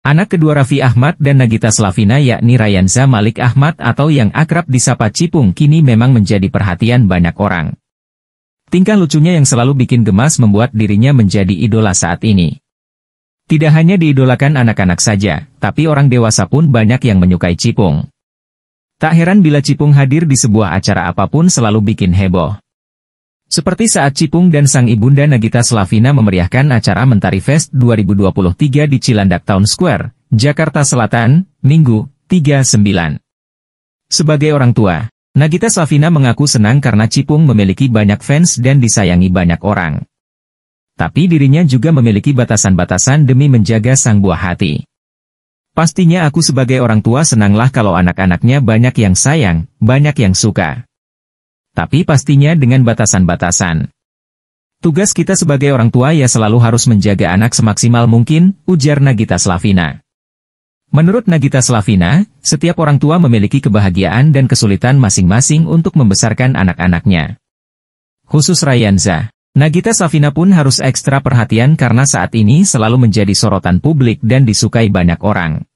Anak kedua Raffi Ahmad dan Nagita Slavina yakni Rayanza Malik Ahmad atau yang akrab disapa Cipung kini memang menjadi perhatian banyak orang. Tingkah lucunya yang selalu bikin gemas membuat dirinya menjadi idola saat ini. Tidak hanya diidolakan anak-anak saja, tapi orang dewasa pun banyak yang menyukai Cipung. Tak heran bila Cipung hadir di sebuah acara apa pun selalu bikin heboh. Seperti saat Cipung dan sang ibunda Nagita Slavina memeriahkan acara Mentari Fest 2023 di Cilandak Town Square, Jakarta Selatan, Minggu, 39. Sebagai orang tua, Nagita Slavina mengaku senang karena Cipung memiliki banyak fans dan disayangi banyak orang. Tapi dirinya juga memiliki batasan-batasan demi menjaga sang buah hati. Pastinya aku sebagai orang tua senanglah kalau anak-anaknya banyak yang sayang, banyak yang suka tapi pastinya dengan batasan-batasan. Tugas kita sebagai orang tua ya selalu harus menjaga anak semaksimal mungkin, ujar Nagita Slavina. Menurut Nagita Slavina, setiap orang tua memiliki kebahagiaan dan kesulitan masing-masing untuk membesarkan anak-anaknya. Khusus Rayanza, Nagita Slavina pun harus ekstra perhatian karena saat ini selalu menjadi sorotan publik dan disukai banyak orang.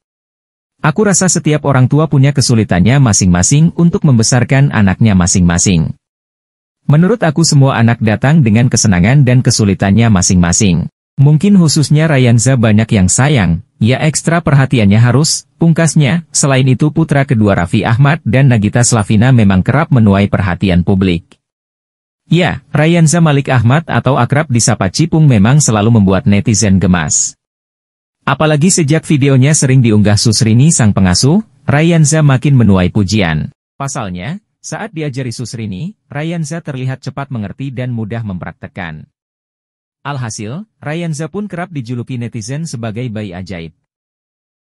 Aku rasa setiap orang tua punya kesulitannya masing-masing untuk membesarkan anaknya masing-masing. Menurut aku semua anak datang dengan kesenangan dan kesulitannya masing-masing. Mungkin khususnya Rayanza banyak yang sayang, ya ekstra perhatiannya harus, pungkasnya, selain itu putra kedua Raffi Ahmad dan Nagita Slavina memang kerap menuai perhatian publik. Ya, Rayanza Malik Ahmad atau akrab disapa Cipung memang selalu membuat netizen gemas. Apalagi sejak videonya sering diunggah Susrini sang pengasuh, Rayanza makin menuai pujian. Pasalnya, saat diajari Susrini, Rayanza terlihat cepat mengerti dan mudah mempraktekkan. Alhasil, Rayanza pun kerap dijuluki netizen sebagai bayi ajaib.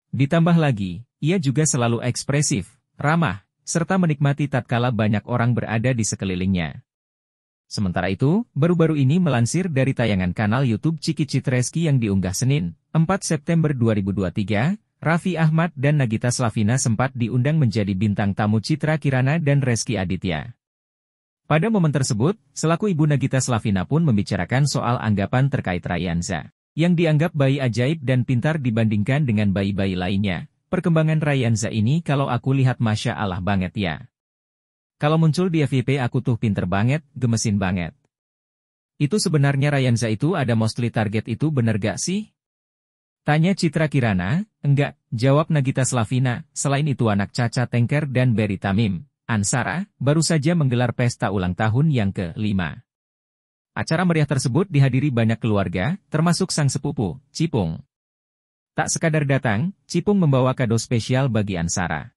Ditambah lagi, ia juga selalu ekspresif, ramah, serta menikmati tatkala banyak orang berada di sekelilingnya. Sementara itu, baru-baru ini melansir dari tayangan kanal YouTube Ciki Citreski yang diunggah Senin, 4 September 2023, Raffi Ahmad dan Nagita Slavina sempat diundang menjadi bintang tamu Citra Kirana dan Reski Aditya. Pada momen tersebut, selaku ibu Nagita Slavina pun membicarakan soal anggapan terkait Rayanza, yang dianggap bayi ajaib dan pintar dibandingkan dengan bayi-bayi lainnya. Perkembangan Rayanza ini kalau aku lihat Masya Allah banget ya. Kalau muncul di FYP aku tuh pinter banget, gemesin banget. Itu sebenarnya Rayanza itu ada mostly target itu bener gak sih? Tanya Citra Kirana, enggak, jawab Nagita Slavina, selain itu anak Caca Tengker dan Berry Tamim, Ansara, baru saja menggelar pesta ulang tahun yang ke-5. Acara meriah tersebut dihadiri banyak keluarga, termasuk sang sepupu, Cipung. Tak sekadar datang, Cipung membawa kado spesial bagi Ansara.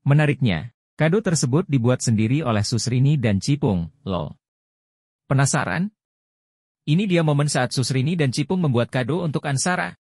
Menariknya, Kado tersebut dibuat sendiri oleh Susrini dan Cipung, lol. Penasaran? Ini dia momen saat Susrini dan Cipung membuat kado untuk Ansara.